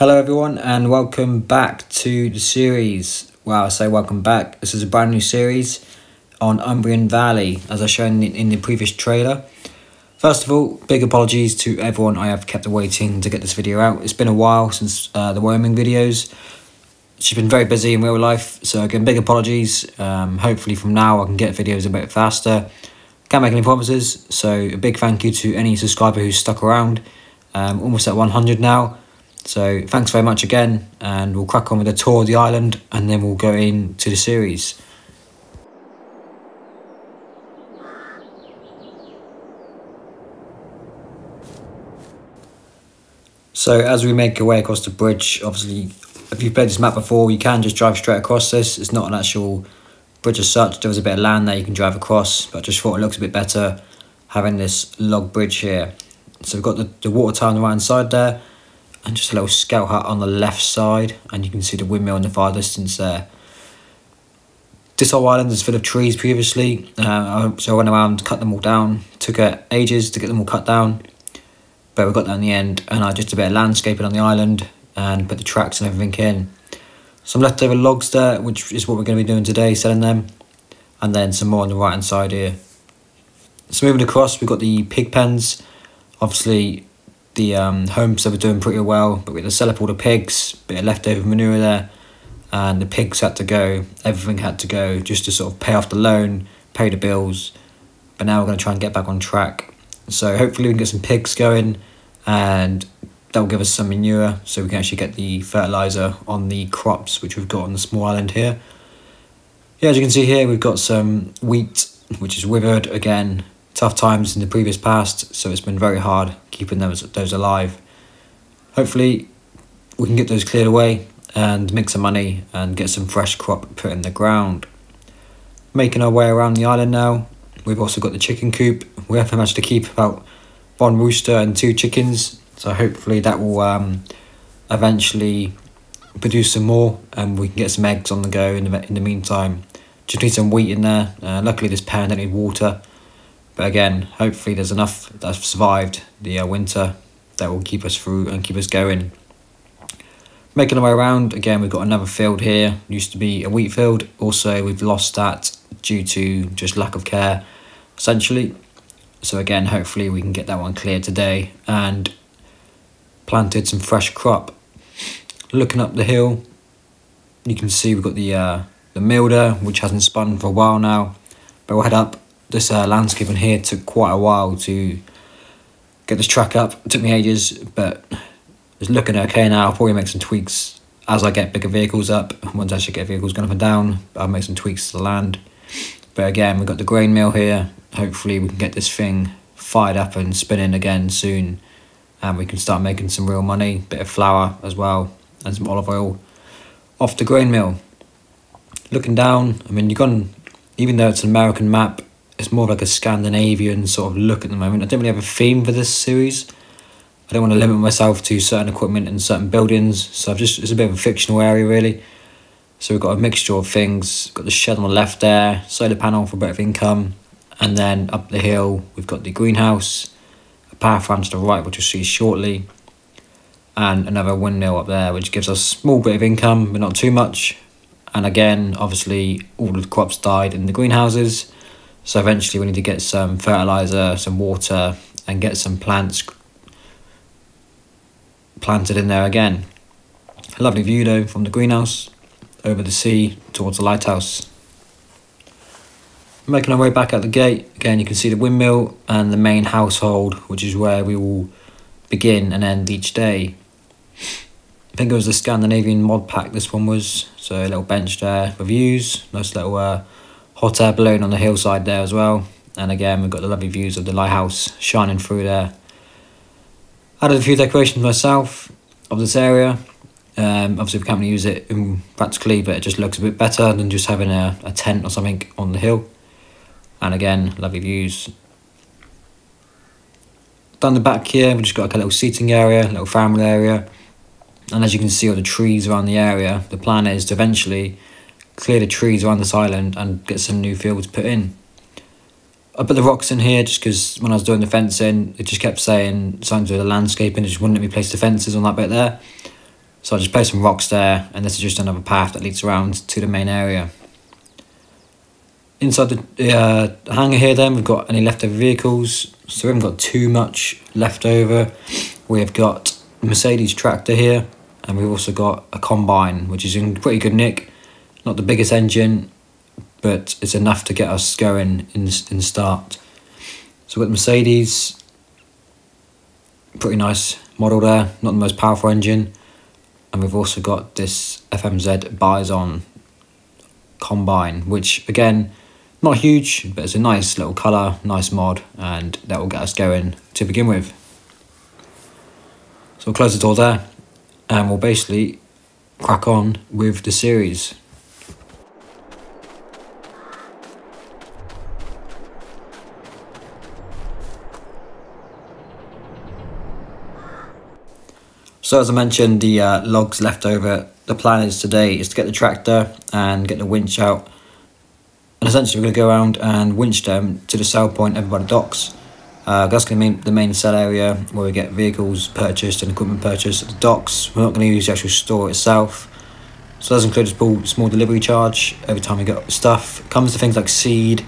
Hello, everyone, and welcome back to the series. Well, I say welcome back. This is a brand new series on Umbreon Valley, as I shown in, the previous trailer. First of all, big apologies to everyone I have kept waiting to get this video out. It's been a while since uh, the Wyoming videos. She's been very busy in real life, so again, big apologies. Um, hopefully, from now I can get videos a bit faster. Can't make any promises, so a big thank you to any subscriber who's stuck around. Um, almost at 100 now. So thanks very much again, and we'll crack on with a tour of the island, and then we'll go into the series. So as we make our way across the bridge, obviously, if you've played this map before, you can just drive straight across this. It's not an actual bridge as such. There was a bit of land there you can drive across, but I just thought it looks a bit better having this log bridge here. So we've got the, the water tower on the right hand side there, and just a little scout hut on the left side and you can see the windmill in the far distance there. This whole island is full of trees previously, uh, so I went around, cut them all down. Took uh, ages to get them all cut down, but we got there in the end, and I just a bit of landscaping on the island and put the tracks and everything in. Some leftover logs there, which is what we're going to be doing today, selling them, and then some more on the right hand side here. So moving across, we've got the pig pens. Obviously, the um, homes were doing pretty well, but we had to sell up all the pigs, bit of leftover manure there, and the pigs had to go. Everything had to go just to sort of pay off the loan, pay the bills. But now we're going to try and get back on track. So hopefully we can get some pigs going, and that will give us some manure, so we can actually get the fertilizer on the crops which we've got on the small island here. Yeah, as you can see here, we've got some wheat, which is withered again tough times in the previous past, so it's been very hard keeping those those alive. Hopefully, we can get those cleared away and make some money and get some fresh crop put in the ground. Making our way around the island now. We've also got the chicken coop. We have managed to keep about one rooster and two chickens, so hopefully that will um, eventually produce some more and we can get some eggs on the go in the, in the meantime. Just need some wheat in there. Uh, luckily this pen don't need water but again, hopefully there's enough that have survived the uh, winter that will keep us through and keep us going. Making our way around, again, we've got another field here. Used to be a wheat field. Also, we've lost that due to just lack of care, essentially. So again, hopefully we can get that one cleared today and planted some fresh crop. Looking up the hill, you can see we've got the uh, the milder, which hasn't spun for a while now. But we'll head up this uh, landscape in here took quite a while to get this track up. It took me ages, but it's looking okay now. I'll probably make some tweaks as I get bigger vehicles up. Once I actually get vehicles going up and down, I'll make some tweaks to the land. But again, we've got the grain mill here. Hopefully we can get this thing fired up and spinning again soon. And we can start making some real money. Bit of flour as well and some olive oil off the grain mill. Looking down, I mean, you've gone, even though it's an American map, it's more like a Scandinavian sort of look at the moment. I don't really have a theme for this series. I don't want to limit myself to certain equipment and certain buildings, so I've just it's a bit of a fictional area really. So we've got a mixture of things. Got the shed on the left there, solar panel for a bit of income, and then up the hill we've got the greenhouse, a power farm to the right, which you'll see shortly, and another windmill up there, which gives us a small bit of income, but not too much. And again, obviously, all the crops died in the greenhouses so eventually we need to get some fertilizer, some water, and get some plants planted in there again. A lovely view though from the greenhouse over the sea towards the lighthouse. Making our way back out the gate, again you can see the windmill and the main household, which is where we will begin and end each day. I think it was the Scandinavian mod pack this one was, so a little bench there for views, nice little uh, hot air balloon on the hillside there as well. And again, we've got the lovely views of the lighthouse shining through there. Added a few decorations myself of this area. Um, obviously, we can't really use it practically, but it just looks a bit better than just having a, a tent or something on the hill. And again, lovely views. Down the back here, we've just got like a little seating area, a little family area. And as you can see all the trees around the area, the plan is to eventually clear the trees around this island and get some new fields put in. I put the rocks in here just because when I was doing the fencing, it just kept saying something to the landscaping, it just wouldn't let me place the fences on that bit there. So I just placed some rocks there, and this is just another path that leads around to the main area. Inside the uh, hangar here then, we've got any leftover vehicles, so we haven't got too much left over. We have got Mercedes tractor here, and we've also got a combine, which is in pretty good nick. Not the biggest engine, but it's enough to get us going in, in start. So got Mercedes, pretty nice model there, not the most powerful engine. And we've also got this FMZ Bizon combine, which again, not huge, but it's a nice little colour, nice mod, and that will get us going to begin with. So we'll close the door there, and we'll basically crack on with the series. So as I mentioned, the uh, logs left over, the plan is today is to get the tractor and get the winch out. And essentially we're going to go around and winch them to the sell point over by the docks. Uh, that's going to be the main sell area where we get vehicles purchased and equipment purchased at the docks. We're not going to use the actual store itself. So that includes a small delivery charge every time we get stuff. It comes to things like seed,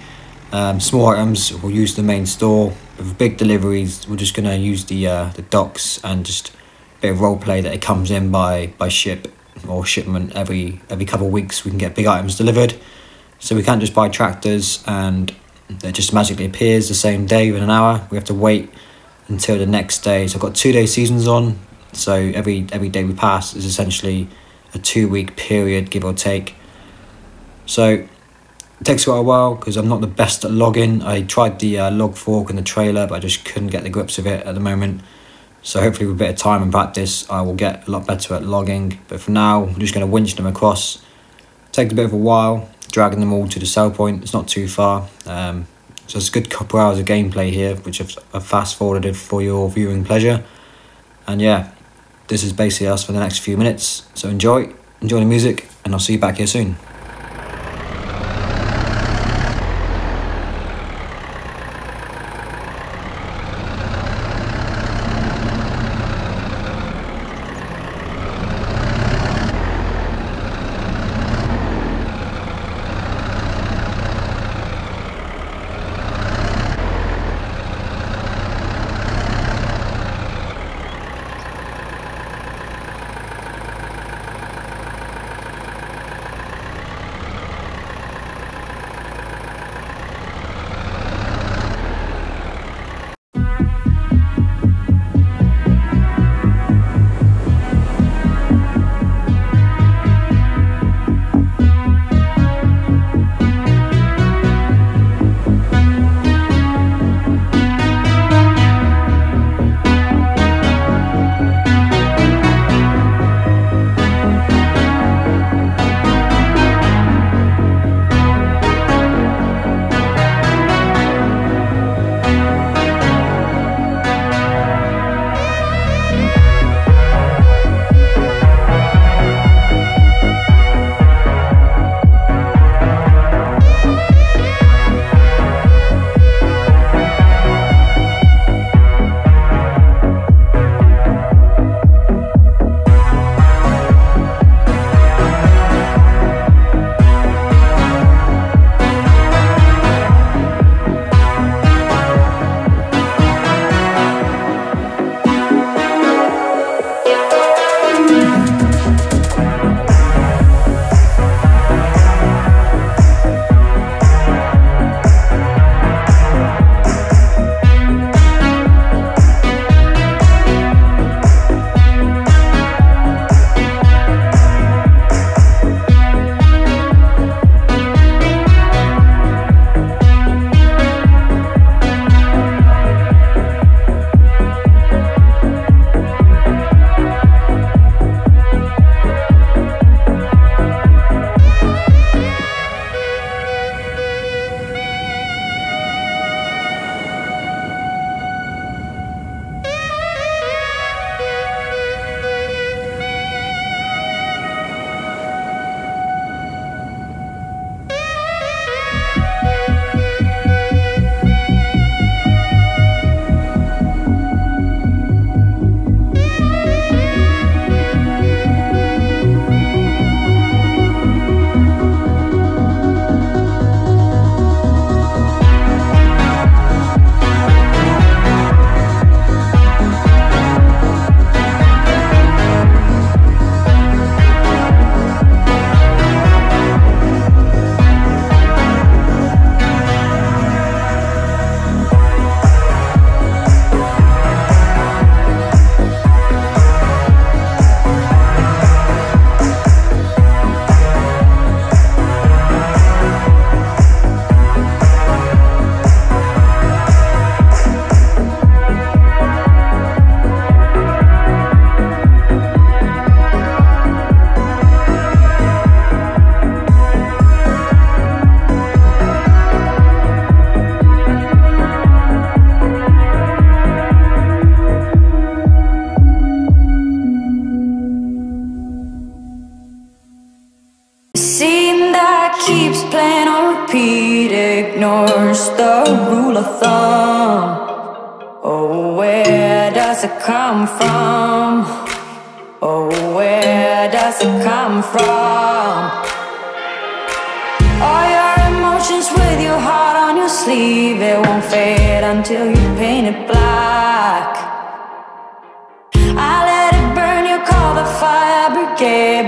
um, small items, we'll use the main store. Big deliveries, we're just going to use the uh, the docks and just bit of role play that it comes in by by ship or shipment every every couple of weeks. We can get big items delivered, so we can't just buy tractors and it just magically appears the same day within an hour. We have to wait until the next day. So I've got two day seasons on, so every every day we pass is essentially a two week period, give or take. So it takes quite a while because I'm not the best at logging. I tried the uh, log fork and the trailer, but I just couldn't get the grips of it at the moment. So hopefully with a bit of time and practice, I will get a lot better at logging. But for now, I'm just going to winch them across. Takes a bit of a while, dragging them all to the sell point. It's not too far. Um, so it's a good couple hours of gameplay here, which I've, I've fast forwarded for your viewing pleasure. And yeah, this is basically us for the next few minutes. So enjoy, enjoy the music, and I'll see you back here soon.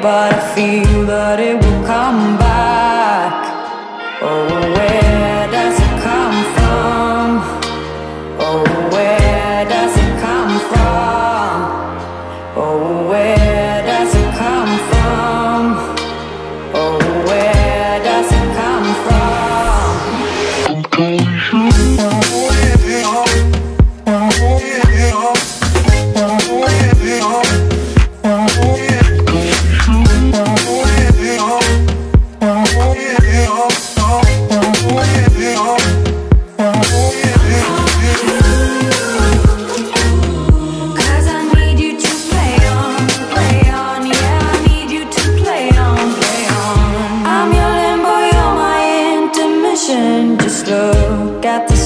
But I feel that it will come back.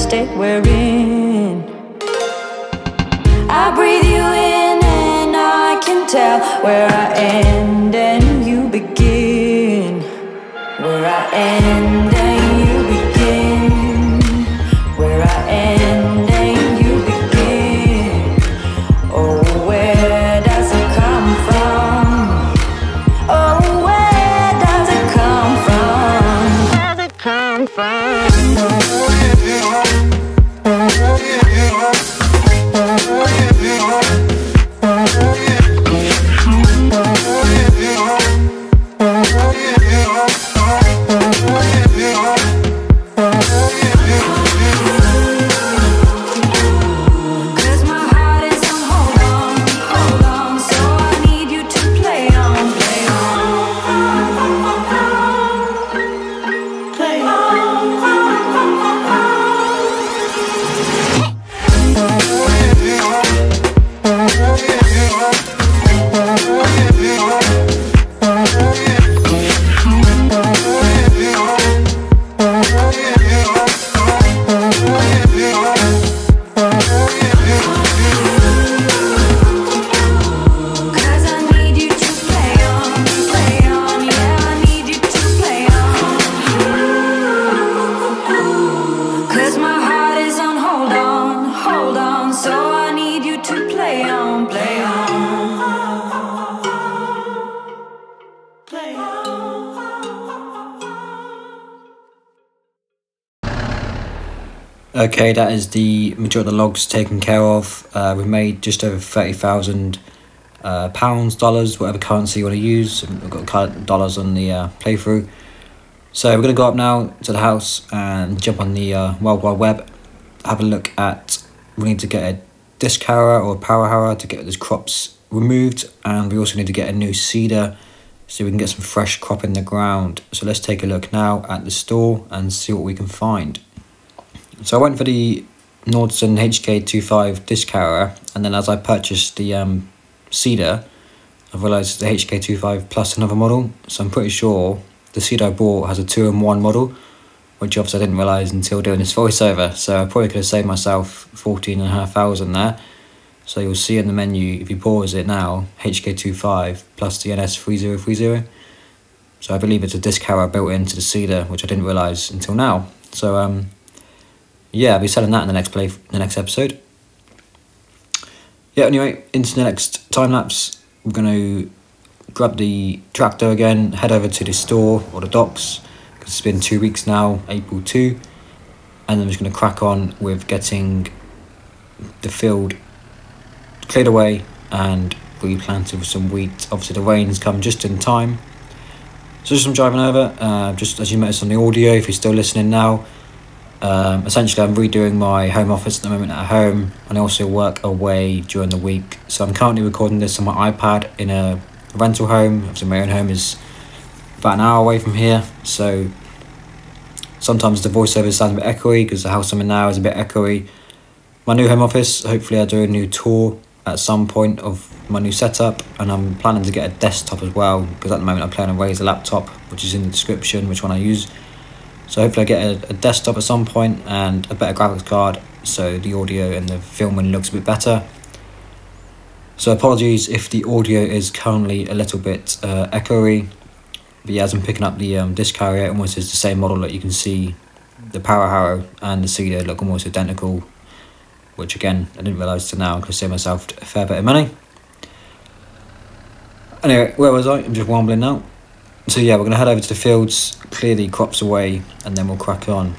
State we're in. I breathe you in and I can tell where I end and you begin. Where I end Okay, that is the majority of the logs taken care of. Uh, we've made just over thirty thousand uh, pounds, dollars, whatever currency you want to use. We've got dollars on the uh, playthrough. So we're gonna go up now to the house and jump on the uh, World Wide Web. Have a look at. We need to get a disc harrower or a power harrower to get those crops removed, and we also need to get a new seeder so we can get some fresh crop in the ground. So let's take a look now at the store and see what we can find. So I went for the Nordson HK25 disc carrier, and then as I purchased the um, seeder, I realised the HK25 plus another model. So I'm pretty sure the seeder I bought has a two in one model, which obviously I didn't realise until doing this voiceover. So I probably could have saved myself fourteen and a half thousand there. So you'll see in the menu if you pause it now, HK25 plus the NS3030. So I believe it's a disc carrier built into the seeder, which I didn't realise until now. So um, yeah, I'll be selling that in the next play, the next episode. Yeah, anyway, into the next time lapse, we're going to grab the tractor again, head over to the store or the docks, because it's been two weeks now, April 2, and then we're just going to crack on with getting the field cleared away and replanted with some wheat. Obviously, the rains come just in time. So just I'm driving over, uh, just as you noticed on the audio, if you're still listening now, um, essentially, I'm redoing my home office at the moment at home, and I also work away during the week. So I'm currently recording this on my iPad in a rental home. Obviously, my own home is about an hour away from here, so sometimes the voiceover sounds a bit echoey because the house I'm in now is a bit echoey. My new home office, hopefully, I'll do a new tour at some point of my new setup, and I'm planning to get a desktop as well because at the moment I'm playing on a laptop, which is in the description, which one I use. So hopefully I get a, a desktop at some point and a better graphics card so the audio and the filming looks a bit better. So apologies if the audio is currently a little bit uh, echoey, but yeah, as I'm picking up the um, disc carrier, it almost is the same model that you can see the Power Harrow and the Cedo look almost identical, which again, I didn't realise till now, I could save myself a fair bit of money. Anyway, where was I? I'm just wambling now. So yeah, we're going to head over to the fields, clear the crops away, and then we'll crack on.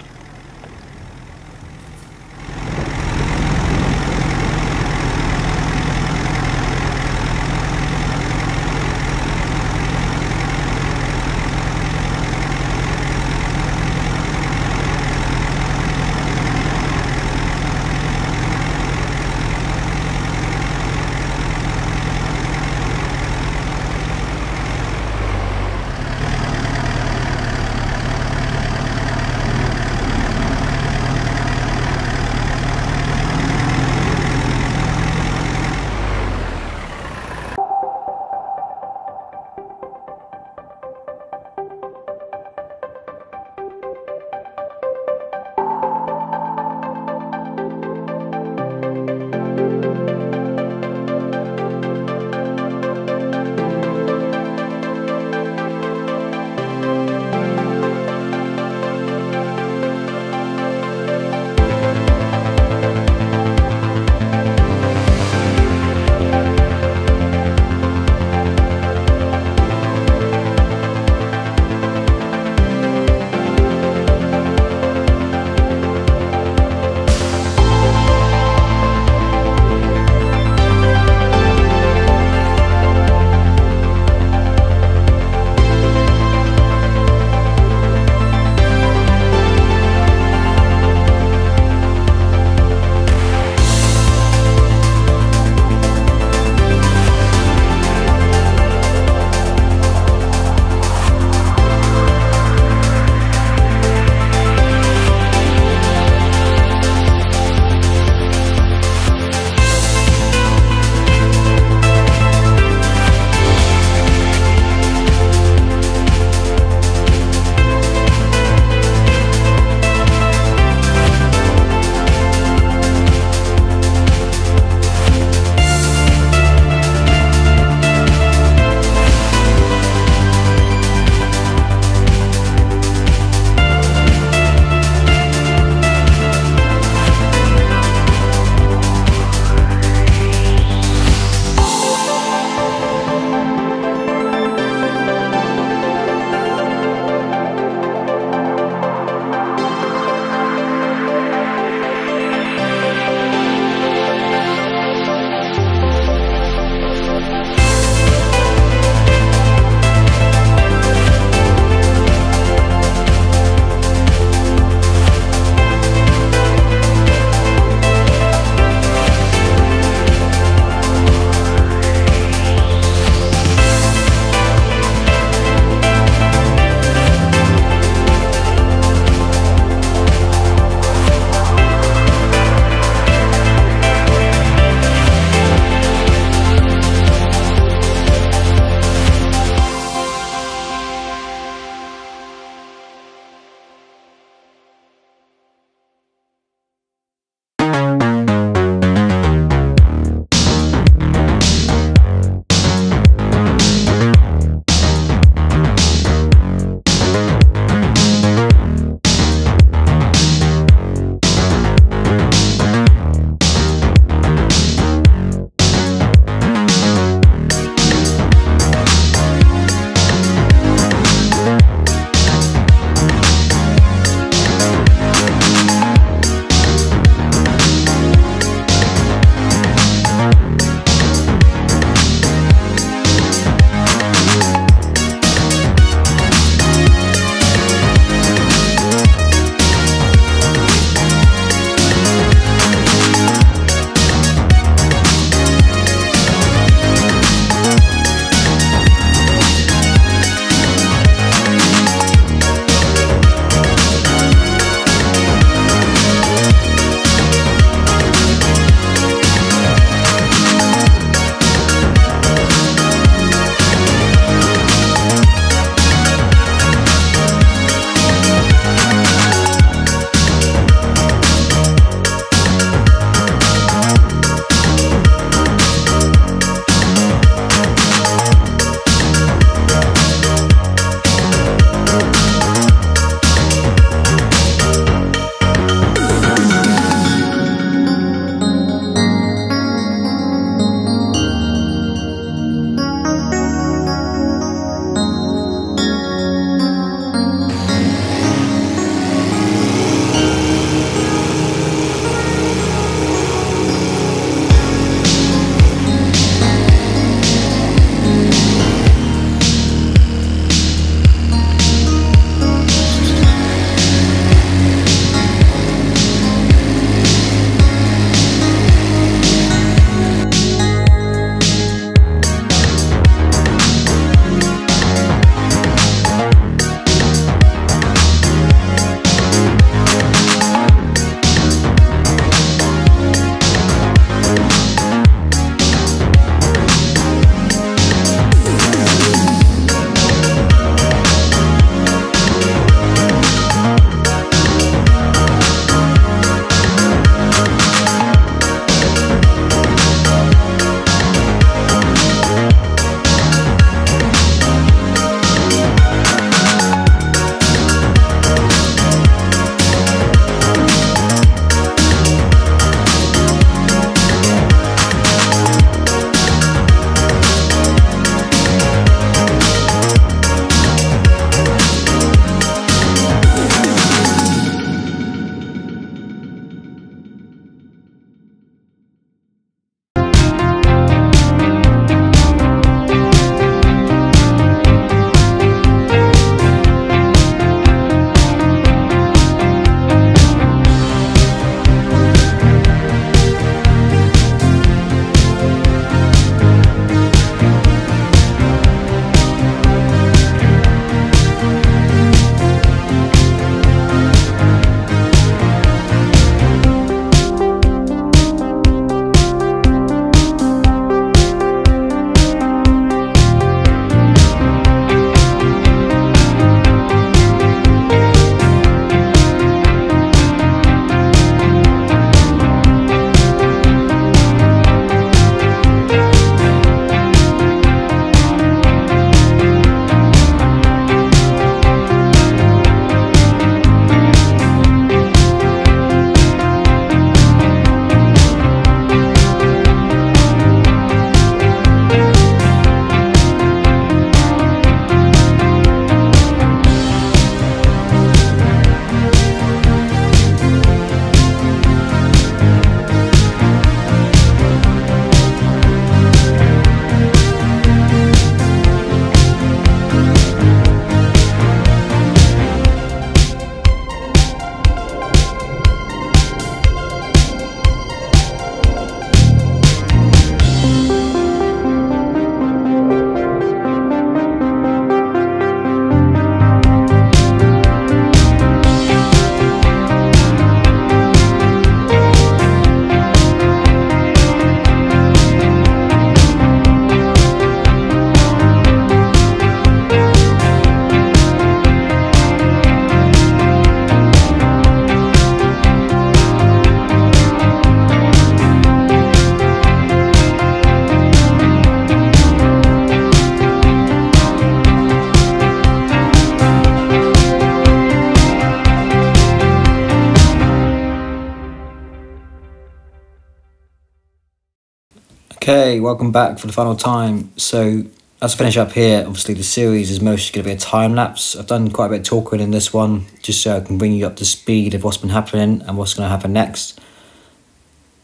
Okay, welcome back for the final time. So, as I finish up here, obviously the series is mostly going to be a time lapse. I've done quite a bit of talking in this one, just so I can bring you up to speed of what's been happening and what's going to happen next.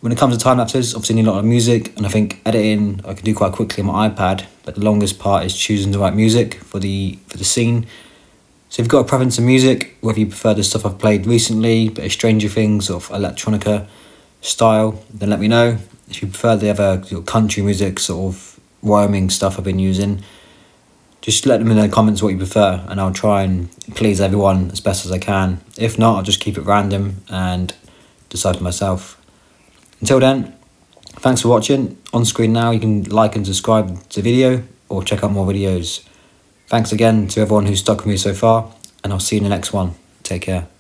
When it comes to time lapses, obviously need a lot of music, and I think editing I can do quite quickly on my iPad. But the longest part is choosing the right music for the for the scene. So if you've got a preference in music, whether you prefer the stuff I've played recently, but Stranger Things or electronica style, then let me know. If you prefer the other country music sort of roaming stuff I've been using, just let them in the comments what you prefer, and I'll try and please everyone as best as I can. If not, I'll just keep it random and decide for myself. Until then, thanks for watching. On screen now, you can like and subscribe to the video or check out more videos. Thanks again to everyone who's stuck with me so far, and I'll see you in the next one. Take care.